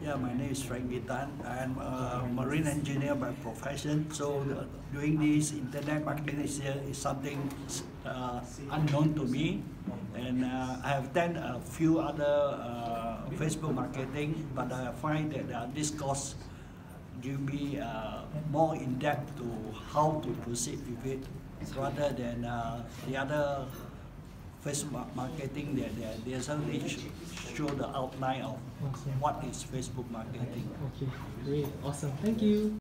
Yeah, my name is Frankie Tan. I'm a marine engineer by profession. So doing this internet marketing is, is something uh, unknown to me. And uh, I have done a few other uh, Facebook marketing, but I find that uh, this course give me uh, more in depth to how to proceed with it, rather than uh, the other Facebook marketing. That they, they certainly show the outline of what is Facebook marketing. Okay, great, awesome. Thank you.